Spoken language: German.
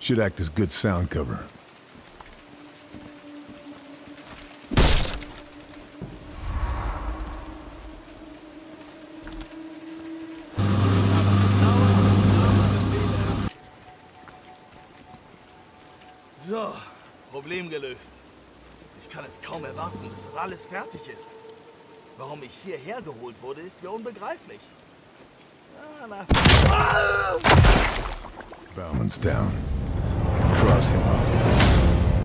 Should act as good sound cover. So, Problem gelöst. Ich kann es kaum erwarten, bis das alles fertig ist. Warum ich hierher geholt wurde, ist mir unbegreiflich. Ah, na. Ah! Bauman's down. Cross him off the list.